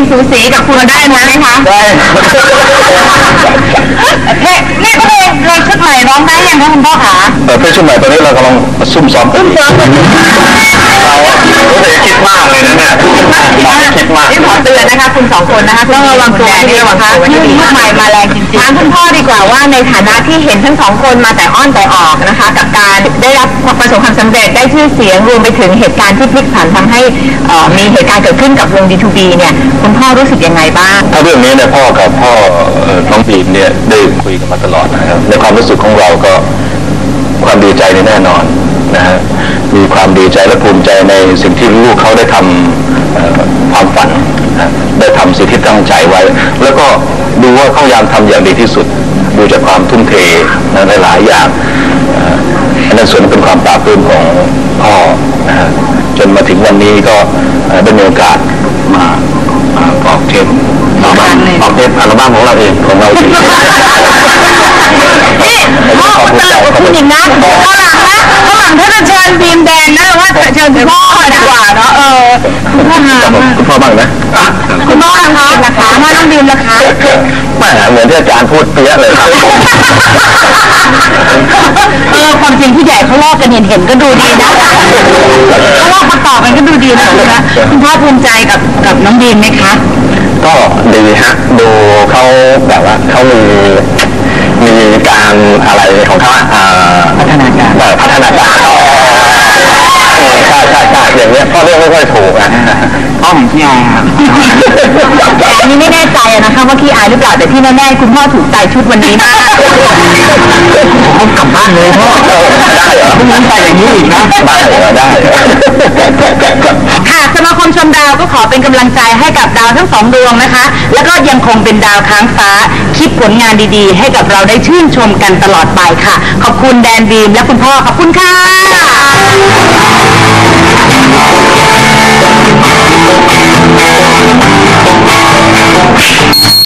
มสูสีกับคุณได้ไหมคะได้เพลงนี่เพลงเพลงชุดใหม่ร้องได้ยังคะคุณพ่อคะเออเพลงชุดใหม่ตอนนี้เรากำลังซุ่มซ้อมซุ่มซ้อม องคนนะคะต้องระวังตัวให้ดีนะคะนี่ลูกใหม่มาแรงจริงๆถามคุณพ่อดีกว่าว่าในฐานะที่เห็นทั้งสองคนมาแต่อ้อนแต่ออกนะคะ กับการได้รับประสบความสำเร็จได้ชื่อเสียงรวมไปถึงเหตุการณ์ที่พลิกผันทำให้เอ่อมีเหตุการณ์เกิดขึ้นกับวง D2B เนี่ยคุณพ่อรู้สึกยังไงบ้างถ้าเรื่องนี้เนี่ยพ่อกับพ่อเอ่อน้องบีมเนี่ยได้คุยกันมาตลอดนะครับในความรู้สึกของเราก็ความดีใจนี่แน่นอนนะฮะ มีความดีใจและภูมิใจในสิ่งที่ลูกเขาได้ทำเอ่อความฝันนะได้ทำสิ่งที่ตั้งใจไว้ แล้วก็ดูว่าเขาพยายามทำอย่างดีที่สุด ดูจากความทุ่มเทนะหลายๆอย่างเอ่ออันนั้นส่วนเป็นความปราบปลื้มของพ่อนะฮะจนมาถึงวันนี้ก็เอ่อได้มีโอกาสมามาออกเทปอัลบั้มออกเทปอัลบั้มของเราเองของเราเองนี่พ่อก็เตือนกับคุณอีกนะข้างหลังนะข้างหลังถ้านบีมแดงนะว่าเชิญคุณพ่อดีกว่าเนาะเออคุณพ่องามคุณพ่อบ้างนะคุณพ่อนะคะนะคะพ่อน้องบีมนะคะแหมเหมือนที่อาจารย์พูดเปี้ยเลยครับเออความจริงผู้ใหญ่เขาลอกกันเห็นเห็นๆก็ดูดีนะเขาลอกประกอบกันก็ดูดีนะคุณนะคุณพ่อภูมิใจกับกับน้องบีมไหมคะก็ดีฮะดูเขาแบบว่าเขามีมีการอะไรของเขาอ่าพัฒนาการพัฒนาการใช่ใช่ใช่อย่างเงี้ย ก็เรียกไม่ค่อยถูกอะอ้อมพี่อายครับแต่อันนี้ไม่แน่ใจอะนะคะว่าขี้อายหรือเปล่าแต่ที่แน่ๆคุณพ่อถูกใจชุดวันนี้มากผมกลับบ้านเลยพ่อได้เหรอพรุ่งนี้ไปอย่างนี้อีกนะได้เหรอได้ค่ะสมาคมชมดาวก็ขอเป็นกำลังใจให้กับดาวทั้งสองดวงนะคะ แล้วก็ยังคงเป็นดาวค้างฟ้าคิดผลงานดีๆ ให้กับเราได้ชื่นชมกันตลอดไปค่ะ ขอบคุณแดนบีมและคุณพ่อขอบคุณค่ะ